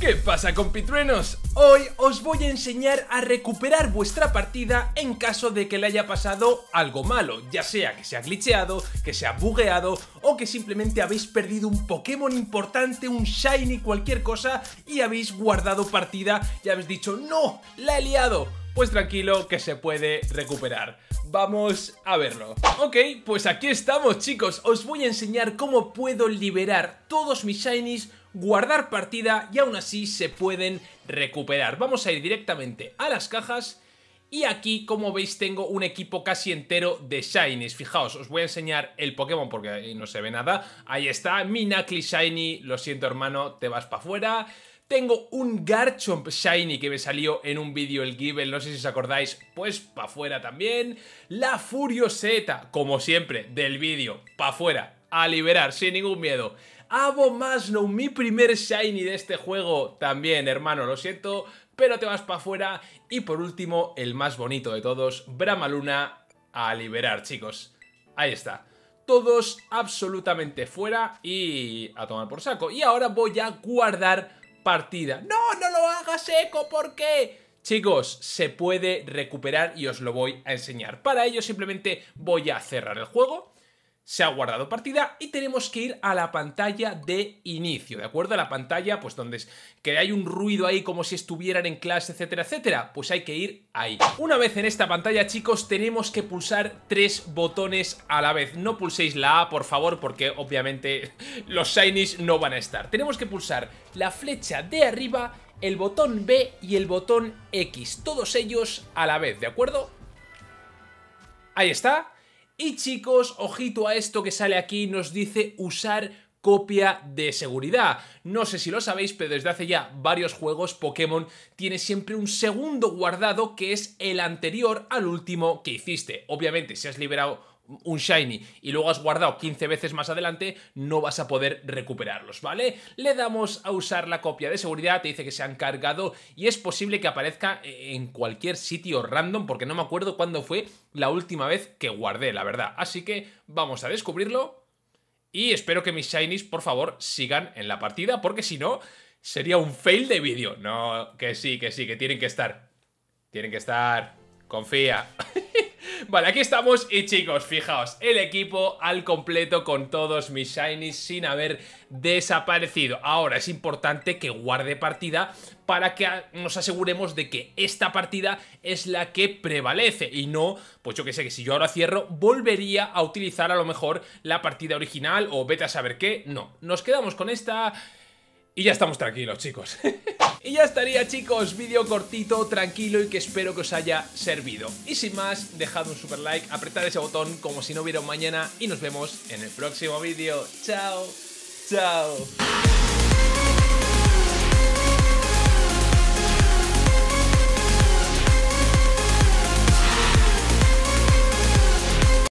¿Qué pasa compitruenos? Hoy os voy a enseñar a recuperar vuestra partida en caso de que le haya pasado algo malo, ya sea que se ha glitcheado, que se ha bugueado o que simplemente habéis perdido un Pokémon importante, un Shiny, cualquier cosa y habéis guardado partida y habéis dicho ¡No! ¡La he liado! Pues tranquilo que se puede recuperar. Vamos a verlo. Ok, pues aquí estamos chicos, os voy a enseñar cómo puedo liberar todos mis Shinies guardar partida y aún así se pueden recuperar. Vamos a ir directamente a las cajas y aquí, como veis, tengo un equipo casi entero de Shinies. Fijaos, os voy a enseñar el Pokémon porque no se ve nada. Ahí está, mi Knuckly Shiny. Lo siento, hermano, te vas para afuera. Tengo un Garchomp Shiny que me salió en un vídeo el Givel, no sé si os acordáis, pues para afuera también. La Furioseta, como siempre, del vídeo, para afuera, a liberar, sin ningún miedo. Abo Maslow, mi primer Shiny de este juego también, hermano, lo siento, pero te vas para afuera. Y por último, el más bonito de todos, Bramaluna a liberar, chicos. Ahí está. Todos absolutamente fuera y a tomar por saco. Y ahora voy a guardar partida. ¡No, no lo hagas, Eco! ¿Por qué? Chicos, se puede recuperar y os lo voy a enseñar. Para ello simplemente voy a cerrar el juego se ha guardado partida y tenemos que ir a la pantalla de inicio, ¿de acuerdo? A la pantalla, pues donde es, que hay un ruido ahí como si estuvieran en clase, etcétera, etcétera, pues hay que ir ahí. Una vez en esta pantalla, chicos, tenemos que pulsar tres botones a la vez. No pulséis la A, por favor, porque obviamente los shinies no van a estar. Tenemos que pulsar la flecha de arriba, el botón B y el botón X, todos ellos a la vez, ¿de acuerdo? Ahí está. Y chicos, ojito a esto que sale aquí, nos dice usar copia de seguridad. No sé si lo sabéis, pero desde hace ya varios juegos Pokémon tiene siempre un segundo guardado que es el anterior al último que hiciste. Obviamente, si has liberado un shiny y luego has guardado 15 veces más adelante, no vas a poder recuperarlos, ¿vale? Le damos a usar la copia de seguridad, te dice que se han cargado y es posible que aparezca en cualquier sitio random porque no me acuerdo cuándo fue la última vez que guardé, la verdad. Así que vamos a descubrirlo y espero que mis shinies, por favor, sigan en la partida porque si no, sería un fail de vídeo. No, que sí, que sí, que tienen que estar. Tienen que estar. Confía. Vale, aquí estamos y chicos, fijaos, el equipo al completo con todos mis shinies sin haber desaparecido. Ahora es importante que guarde partida para que nos aseguremos de que esta partida es la que prevalece y no, pues yo que sé, que si yo ahora cierro, volvería a utilizar a lo mejor la partida original o vete a saber qué. No, nos quedamos con esta y ya estamos tranquilos, chicos. y ya estaría, chicos, vídeo cortito, tranquilo y que espero que os haya servido. Y sin más, dejad un super like, apretad ese botón como si no hubiera un mañana y nos vemos en el próximo vídeo. ¡Chao! ¡Chao!